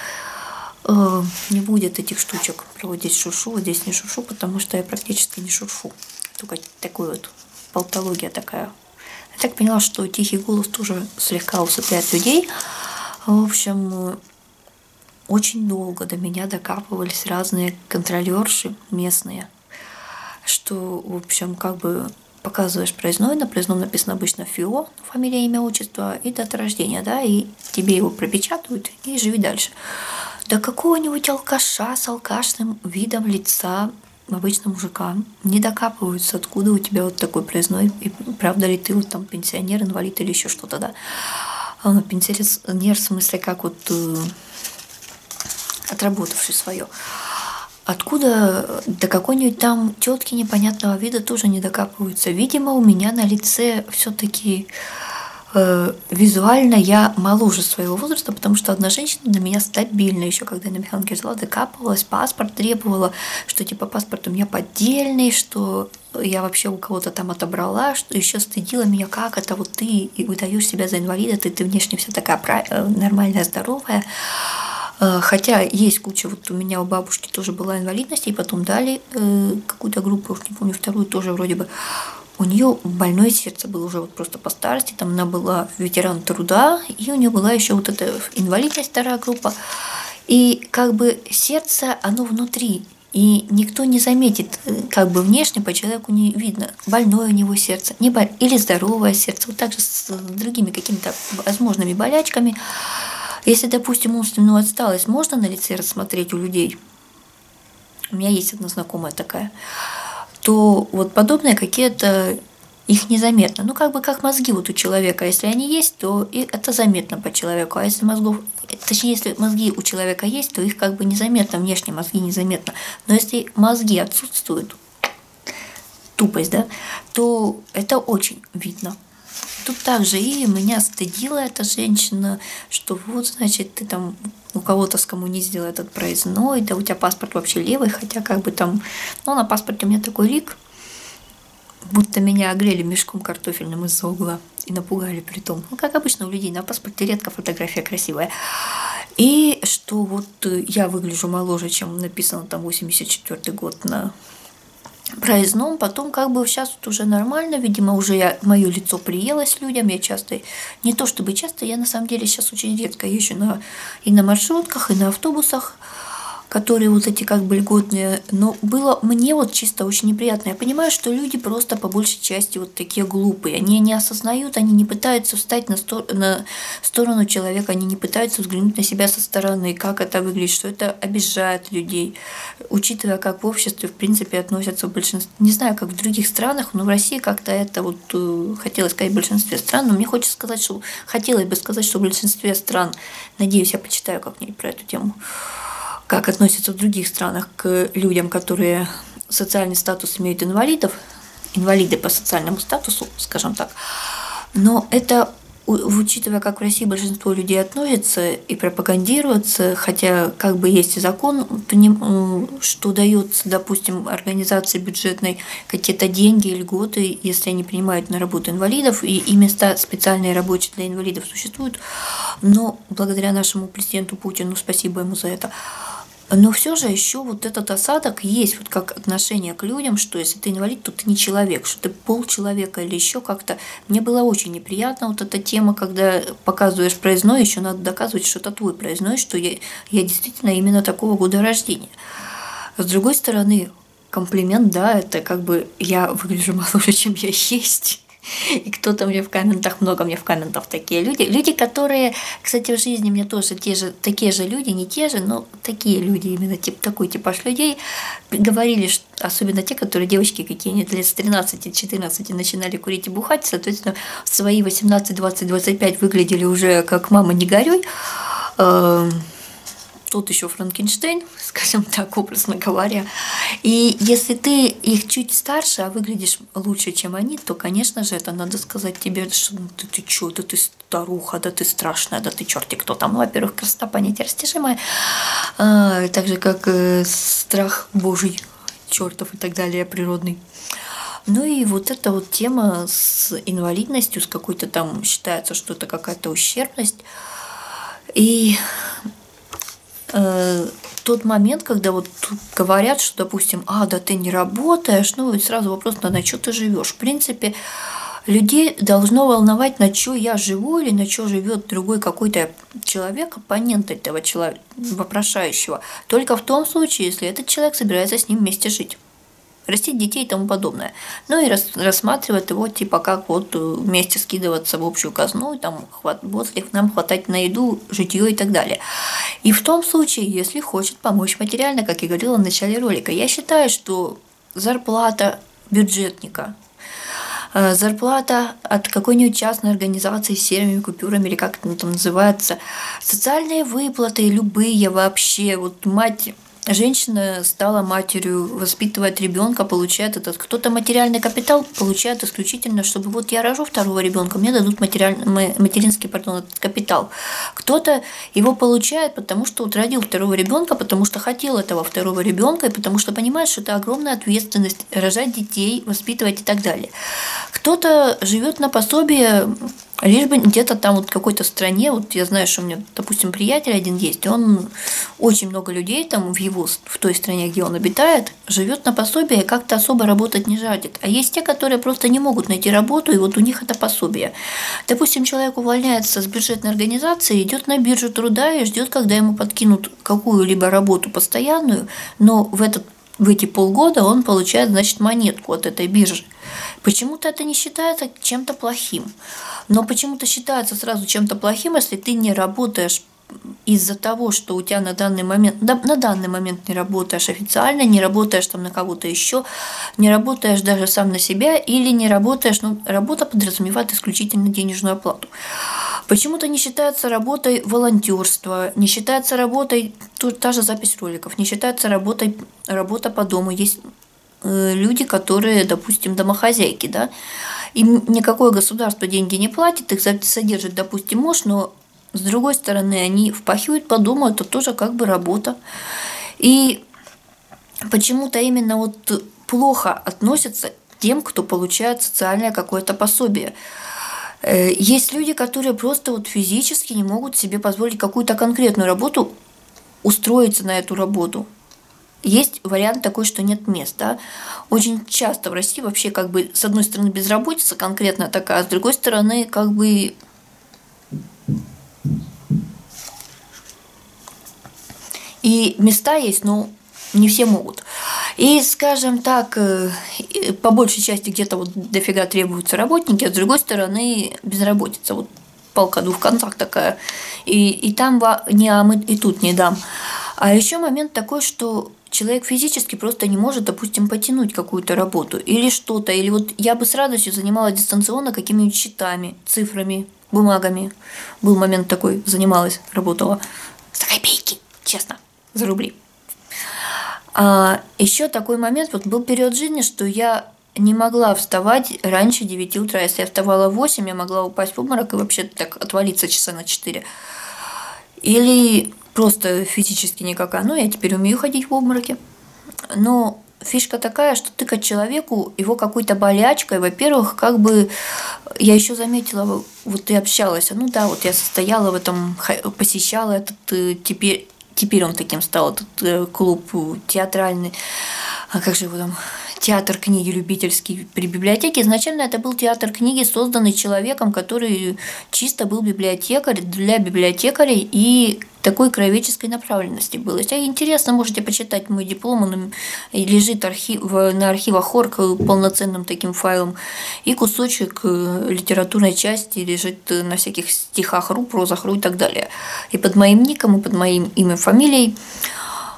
S1: Э, не будет этих штучек проводить шуршу, вот здесь не шуршу, потому что я практически не шуршу. Только такой вот полтология такая. Я так поняла, что тихий голос тоже слегка усыпляет людей. В общем, очень долго до меня докапывались разные контролерши местные, что, в общем, как бы показываешь проездной, на проездном написано обычно ФИО, фамилия, имя, отчество и дата рождения, да, и тебе его пропечатают и живи дальше. Да какого-нибудь алкаша с алкашным видом лица обычно мужика не докапываются, откуда у тебя вот такой проездной, и правда ли ты вот там пенсионер, инвалид или еще что-то, да. А, ну, пенсионер в смысле как вот э, отработавший свое. Откуда до какой-нибудь там тетки непонятного вида тоже не докапываются. Видимо, у меня на лице все-таки э, визуально я моложе своего возраста, потому что одна женщина на меня стабильно еще, когда я на механике взяла, докапывалась, паспорт требовала, что типа паспорт у меня поддельный, что я вообще у кого-то там отобрала, что еще стыдила меня, как это вот ты и выдаешь себя за инвалида, ты, ты внешне вся такая э, нормальная, здоровая. Э, хотя есть куча, вот у меня у бабушки тоже была инвалидность, и потом дали э, какую-то группу, уж не помню, вторую тоже вроде бы. У нее больное сердце было уже вот просто по старости, там она была ветеран труда, и у нее была еще вот эта инвалидность, вторая группа. И как бы сердце, оно внутри, и никто не заметит, э, как бы внешне по человеку не видно, больное у него сердце, не боль... или здоровое сердце, вот так же с другими какими-то возможными болячками. Если, допустим, умственную отсталость можно на лице рассмотреть у людей, у меня есть одна знакомая такая, то вот подобные какие-то их незаметно. Ну, как бы как мозги вот у человека. Если они есть, то и это заметно по человеку. А если мозгов, точнее, если мозги у человека есть, то их как бы незаметно, внешне мозги незаметно. Но если мозги отсутствуют, тупость, да, то это очень видно. Тут также и меня стыдила эта женщина, что вот, значит, ты там у кого-то скоммуниздила этот проездной, да у тебя паспорт вообще левый, хотя как бы там, ну, на паспорте у меня такой лик, будто меня огрели мешком картофельным из-за угла и напугали при том. Ну, как обычно у людей на паспорте редко фотография красивая. И что вот я выгляжу моложе, чем написано там 84 год на проездном, потом как бы сейчас вот уже нормально, видимо, уже я, мое лицо приелось людям, я часто, не то чтобы часто, я на самом деле сейчас очень редко езжу на, и на маршрутках, и на автобусах, которые вот эти как бы льготные, но было мне вот чисто очень неприятно. Я понимаю, что люди просто по большей части вот такие глупые. Они не осознают, они не пытаются встать на, стор на сторону человека, они не пытаются взглянуть на себя со стороны, как это выглядит, что это обижает людей. Учитывая, как в обществе в принципе относятся в большинстве, не знаю, как в других странах, но в России как-то это вот э, хотелось сказать в большинстве стран, но мне хочется сказать, что хотелось бы сказать, что в большинстве стран, надеюсь, я почитаю как-нибудь про эту тему, как относятся в других странах к людям, которые социальный статус имеют инвалидов, инвалиды по социальному статусу, скажем так. Но это учитывая, как в России большинство людей относятся и пропагандируются, хотя как бы есть и закон, что дается, допустим, организации бюджетной какие-то деньги, льготы, если они принимают на работу инвалидов, и, и места специальные рабочие для инвалидов существуют, но благодаря нашему президенту Путину, спасибо ему за это, но все же еще вот этот осадок есть, вот как отношение к людям, что если ты инвалид, то ты не человек, что ты полчеловека или еще как-то. Мне было очень неприятно вот эта тема, когда показываешь проездной, еще надо доказывать, что это твой проездной, что я, я действительно именно такого года рождения. С другой стороны, комплимент, да, это как бы я выгляжу моложе, чем я есть. И кто-то мне в комментах, много мне в комментах такие люди. Люди, которые, кстати, в жизни мне тоже те же, такие же люди, не те же, но такие люди, именно тип, такой типаж людей, говорили, что, особенно те, которые девочки какие-нибудь лет с 13-14 начинали курить и бухать, соответственно, в свои 18, 20, 25 выглядели уже как мама не горюй. Эм, тот еще Франкенштейн, скажем так, образно говоря. И если ты их чуть старше, а выглядишь лучше, чем они, то, конечно же, это надо сказать тебе, что ну, ты, ты что, да ты старуха, да ты страшная, да ты черти кто там. Ну, во-первых, красота понятие растяжимое, а, так же, как э, страх божий, чертов и так далее, природный. Ну и вот эта вот тема с инвалидностью, с какой-то там считается, что это какая-то ущербность. И э, тот момент, когда вот говорят, что, допустим, а, да ты не работаешь, ну и сразу вопрос, на что ты живешь. В принципе, людей должно волновать, на что я живу или на что живет другой какой-то человек, оппонент этого человека, вопрошающего. Только в том случае, если этот человек собирается с ним вместе жить растить детей и тому подобное. Ну и рас, рассматривать его типа как вот э, вместе скидываться в общую казну, и там хват, вот нам хватать на еду, житье и так далее. И в том случае, если хочет помочь материально, как я говорила в начале ролика, я считаю, что зарплата бюджетника, э, зарплата от какой-нибудь частной организации с серыми купюрами, или как это там называется, социальные выплаты, любые вообще, вот мать женщина стала матерью, воспитывает ребенка, получает этот кто-то материальный капитал получает исключительно, чтобы вот я рожу второго ребенка, мне дадут материальный, материнский пардон, этот капитал. Кто-то его получает, потому что вот второго ребенка, потому что хотел этого второго ребенка, и потому что понимает, что это огромная ответственность рожать детей, воспитывать и так далее. Кто-то живет на пособие Лишь бы где-то там вот в какой-то стране, вот я знаю, что у меня, допустим, приятель один есть, он очень много людей там в его, в той стране, где он обитает, живет на пособие как-то особо работать не жаждет. А есть те, которые просто не могут найти работу, и вот у них это пособие. Допустим, человек увольняется с бюджетной организации, идет на биржу труда и ждет, когда ему подкинут какую-либо работу постоянную, но в этот в эти полгода он получает, значит, монетку от этой биржи. Почему-то это не считается чем-то плохим. Но почему-то считается сразу чем-то плохим, если ты не работаешь из-за того, что у тебя на данный момент, да, на данный момент не работаешь официально, не работаешь там на кого-то еще, не работаешь даже сам на себя или не работаешь, ну, работа подразумевает исключительно денежную оплату. Почему-то не считается работой волонтерство, не считается работой тут та же запись роликов, не считается работой работа по дому. Есть э, люди, которые, допустим, домохозяйки, да, им никакое государство деньги не платит, их содержит, допустим, муж, но с другой стороны, они впахивают по дому, это тоже как бы работа. И почему-то именно вот плохо относятся к тем, кто получает социальное какое-то пособие. Э, есть люди, которые просто вот физически не могут себе позволить какую-то конкретную работу, устроиться на эту работу. Есть вариант такой, что нет мест. Да? Очень часто в России вообще как бы с одной стороны безработица конкретно такая, а с другой стороны как бы и места есть, но не все могут. И, скажем так, э, по большей части где-то вот дофига требуются работники, а с другой стороны безработица. Вот палка двух концах такая. И, и там не а мы и тут не дам. А еще момент такой, что человек физически просто не может, допустим, потянуть какую-то работу или что-то. Или вот я бы с радостью занималась дистанционно какими-нибудь счетами, цифрами, бумагами. Был момент такой, занималась, работала. За копейки, честно за рубли. А еще такой момент, вот был период жизни, что я не могла вставать раньше 9 утра. Если я вставала в 8, я могла упасть в обморок и вообще так отвалиться часа на 4. Или просто физически никакая. Ну, я теперь умею ходить в обмороке. Но фишка такая, что тыкать человеку его какой-то болячкой, во-первых, как бы я еще заметила, вот ты общалась, ну да, вот я состояла в этом, посещала этот, э, теперь, теперь он таким стал, этот э, клуб театральный, а как же его там, театр книги любительский при библиотеке. Изначально это был театр книги, созданный человеком, который чисто был библиотекарь для библиотекарей и такой краеведческой направленности был. Если интересно, можете почитать мой диплом, он лежит архив, на архивах Орг полноценным таким файлом, и кусочек э, литературной части лежит на всяких стихах РУ, прозах РУ и так далее. И под моим ником, и под моим именем, фамилией.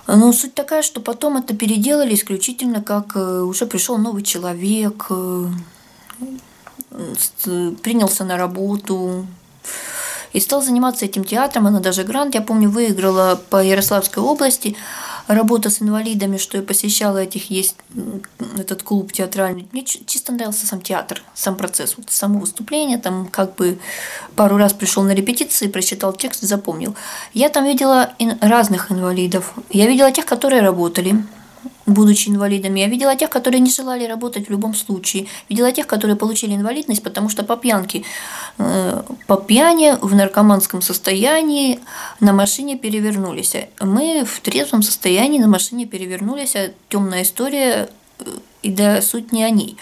S1: Но суть такая, что потом это переделали исключительно как э, уже пришел новый человек, э, принялся на работу, и стал заниматься этим театром. Она даже грант, я помню, выиграла по Ярославской области работа с инвалидами, что я посещала этих, есть этот клуб театральный. Мне чисто нравился сам театр, сам процесс, вот само выступление, там как бы пару раз пришел на репетиции, прочитал текст, запомнил. Я там видела разных инвалидов. Я видела тех, которые работали, будучи инвалидами. Я видела тех, которые не желали работать в любом случае. Видела тех, которые получили инвалидность, потому что по пьянке, э, по пьяни в наркоманском состоянии на машине перевернулись. Мы в трезвом состоянии на машине перевернулись, а темная история э, и да суть не о ней.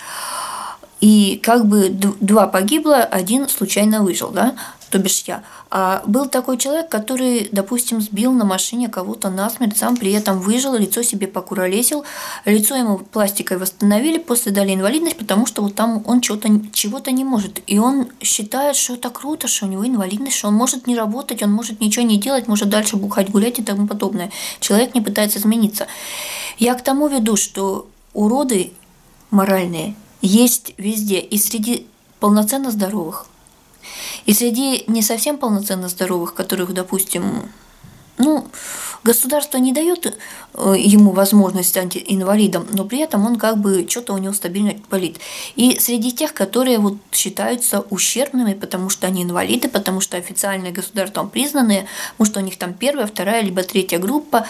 S1: И как бы два погибло, один случайно выжил, да, то бишь я. А был такой человек, который, допустим, сбил на машине кого-то насмерть, сам при этом выжил, лицо себе покуролесил, лицо ему пластикой восстановили, после дали инвалидность, потому что вот там он чего-то чего-то не может. И он считает, что это круто, что у него инвалидность, что он может не работать, он может ничего не делать, может дальше бухать, гулять и тому подобное. Человек не пытается измениться. Я к тому веду, что уроды моральные есть везде, и среди полноценно здоровых, и среди не совсем полноценно здоровых, которых, допустим, ну, государство не дает э, ему возможность стать инвалидом, но при этом он как бы что-то у него стабильно болит. И среди тех, которые вот считаются ущербными, потому что они инвалиды, потому что официально государством признанные, может, у них там первая, вторая, либо третья группа.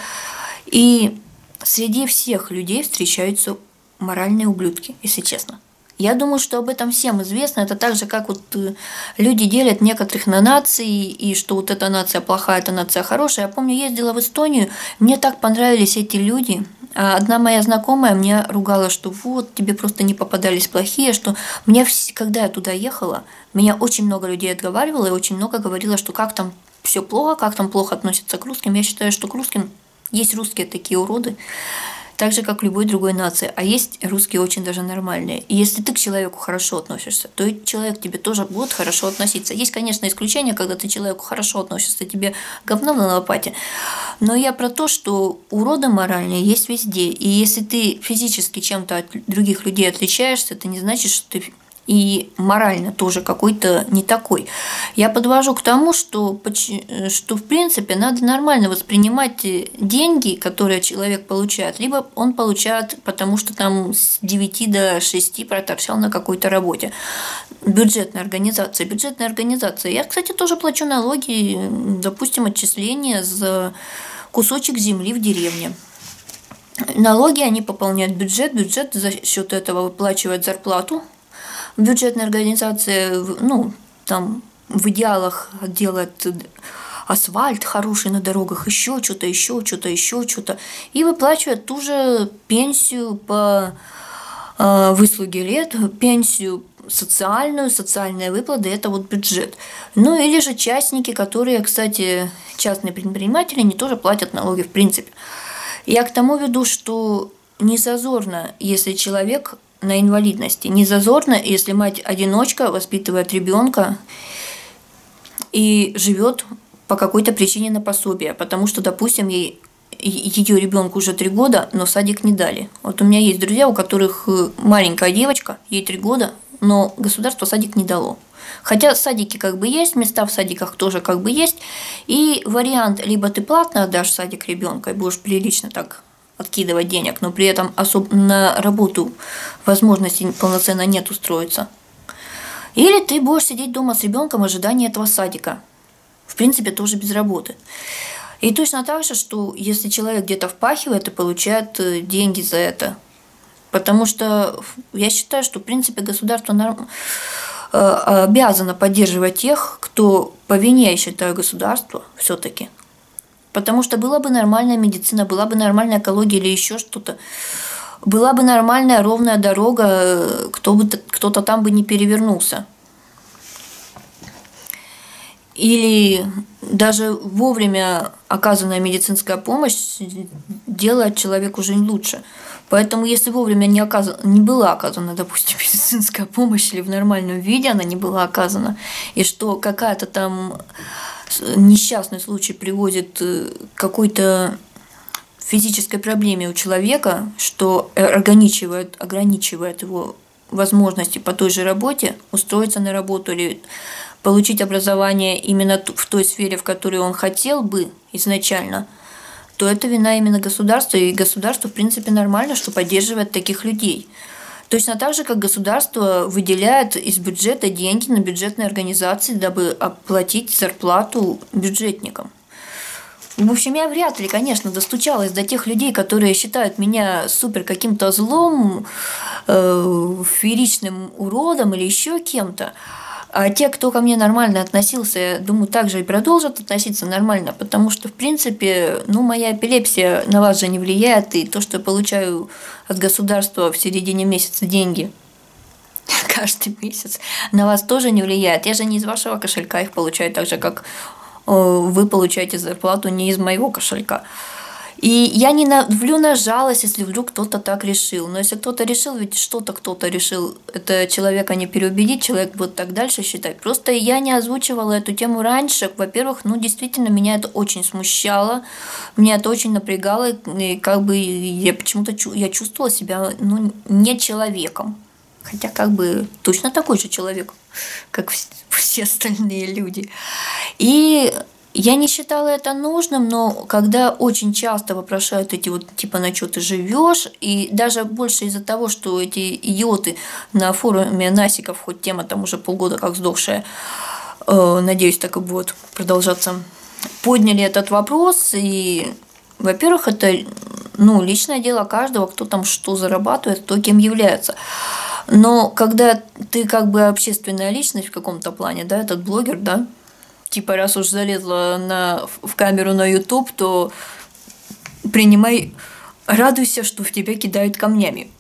S1: И среди всех людей встречаются моральные ублюдки, если честно. Я думаю, что об этом всем известно. Это так же, как вот э, люди делят некоторых на нации, и что вот эта нация плохая, эта нация хорошая. Я помню, ездила в Эстонию, мне так понравились эти люди. А одна моя знакомая мне ругала, что вот, тебе просто не попадались плохие, что мне, когда я туда ехала, меня очень много людей отговаривало и очень много говорило, что как там все плохо, как там плохо относятся к русским. Я считаю, что к русским есть русские такие уроды, так же, как любой другой нации. А есть русские очень даже нормальные. И если ты к человеку хорошо относишься, то и человек к тебе тоже будет хорошо относиться. Есть, конечно, исключения, когда ты человеку хорошо относишься, тебе говно на лопате. Но я про то, что уроды моральные есть везде. И если ты физически чем-то от других людей отличаешься, это не значит, что ты и морально тоже какой-то не такой. Я подвожу к тому, что, что в принципе надо нормально воспринимать деньги, которые человек получает, либо он получает, потому что там с 9 до 6 проторчал на какой-то работе. Бюджетная организация. Бюджетная организация. Я, кстати, тоже плачу налоги, допустим, отчисления за кусочек земли в деревне. Налоги, они пополняют бюджет, бюджет за счет этого выплачивает зарплату бюджетная организация, ну, там в идеалах делает асфальт хороший на дорогах, еще что-то, еще что-то, еще что-то, и выплачивает ту же пенсию по э, выслуге лет, пенсию социальную, социальные выплаты – это вот бюджет. Ну или же частники, которые, кстати, частные предприниматели, они тоже платят налоги в принципе. Я к тому веду, что не зазорно, если человек на инвалидности. Не зазорно, если мать-одиночка воспитывает ребенка и живет по какой-то причине на пособие, потому что, допустим, ей ее ребенку уже три года, но садик не дали. Вот у меня есть друзья, у которых э, маленькая девочка, ей три года, но государство садик не дало. Хотя садики как бы есть, места в садиках тоже как бы есть. И вариант, либо ты платно отдашь садик ребенка и будешь прилично так откидывать денег, но при этом особо на работу возможности полноценно нет устроиться. Или ты будешь сидеть дома с ребенком в ожидании этого садика. В принципе, тоже без работы. И точно так же, что если человек где-то впахивает и получает э, деньги за это. Потому что я считаю, что в принципе государство норм... Э, обязано поддерживать тех, кто по вине, я считаю, государства все-таки. Потому что была бы нормальная медицина, была бы нормальная экология или еще что-то. Была бы нормальная ровная дорога, э, кто бы, кто-то там бы не перевернулся. Или даже вовремя оказанная медицинская помощь делает человеку жизнь лучше. Поэтому если вовремя не, оказана, не была оказана, допустим, медицинская помощь или в нормальном виде она не была оказана, и что какая-то там несчастный случай приводит э, к какой-то физической проблеме у человека, что ограничивает, ограничивает его возможности по той же работе устроиться на работу или получить образование именно в той сфере, в которой он хотел бы изначально, то это вина именно государства, и государство, в принципе, нормально, что поддерживает таких людей. Точно так же, как государство выделяет из бюджета деньги на бюджетные организации, дабы оплатить зарплату бюджетникам. В общем, я вряд ли, конечно, достучалась до тех людей, которые считают меня супер каким-то злом, э, фееричным уродом или еще кем-то. А те, кто ко мне нормально относился, я думаю, также и продолжат относиться нормально, потому что, в принципе, ну, моя эпилепсия на вас же не влияет, и то, что я получаю от государства в середине месяца деньги каждый месяц, на вас тоже не влияет. Я же не из вашего кошелька их получаю, так же, как э, вы получаете зарплату не из моего кошелька. И я не давлю на жалость, если вдруг кто-то так решил. Но если кто-то решил, ведь что-то кто-то решил, это человека не переубедить, человек будет так дальше считать. Просто я не озвучивала эту тему раньше. Во-первых, ну, действительно, меня это очень смущало, меня это очень напрягало, и как бы я почему-то я чувствовала себя, ну, не человеком. Хотя как бы точно такой же человек, как все остальные люди. И я не считала это нужным, но когда очень часто вопрошают эти вот типа на что ты живешь, и даже больше из-за того, что эти идиоты на форуме Насиков, хоть тема там уже полгода как сдохшая, э, надеюсь, так и будет продолжаться, подняли этот вопрос, и, во-первых, это ну, личное дело каждого, кто там что зарабатывает, кто кем является. Но когда ты как бы общественная личность в каком-то плане, да, этот блогер, да, типа, раз уж залезла на, в камеру на YouTube, то принимай, радуйся, что в тебя кидают камнями.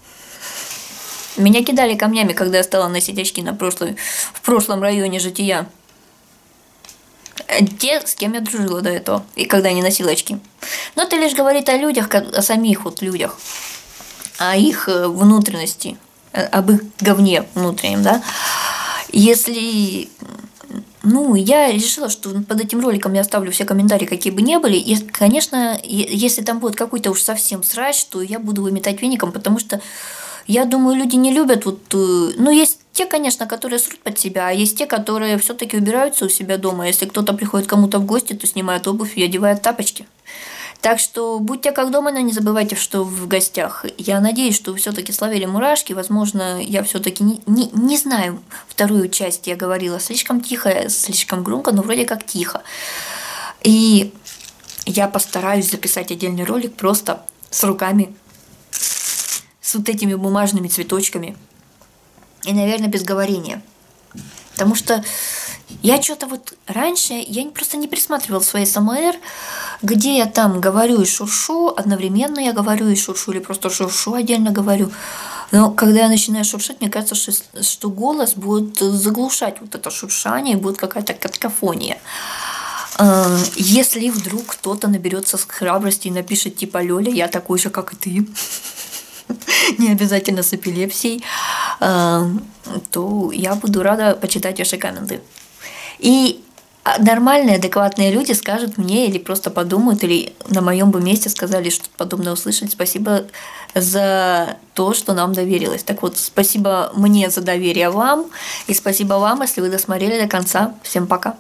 S1: Меня кидали камнями, когда я стала носить очки на прошлой, в прошлом районе жития. Те, с кем я дружила до этого, и когда не носила очки. Но это лишь говорит о людях, о самих вот людях, о их э, внутренности, об их говне внутреннем, да. Если ну, я решила, что под этим роликом я оставлю все комментарии, какие бы ни были. И, конечно, если там будет какой-то уж совсем срач, то я буду выметать веником, потому что я думаю, люди не любят вот... Э, ну, есть те, конечно, которые срут под себя, а есть те, которые все таки убираются у себя дома. Если кто-то приходит кому-то в гости, то снимают обувь и одевают тапочки. Так что будьте как дома, но не забывайте, что в гостях. Я надеюсь, что все-таки словили мурашки. Возможно, я все-таки не, не, не знаю вторую часть. Я говорила слишком тихо, слишком громко, но вроде как тихо. И я постараюсь записать отдельный ролик просто с руками, с вот этими бумажными цветочками. И, наверное, без говорения. Потому что я что-то вот раньше, я просто не присматривал свои СМР, где я там говорю и шуршу, одновременно я говорю и шуршу, или просто шуршу отдельно говорю. Но когда я начинаю шуршать, мне кажется, что, что голос будет заглушать вот это шуршание, будет какая-то какофония. А, если вдруг кто-то наберется храбрости и напишет типа Лёля, я такой же, как и ты, не обязательно с эпилепсией, а, то я буду рада почитать ваши комменты. И а, нормальные, адекватные люди скажут мне или просто подумают, или на моем бы месте сказали что-то подобное услышать. Спасибо за то, что нам доверилось. Так вот, спасибо мне за доверие вам, и спасибо вам, если вы досмотрели до конца. Всем пока.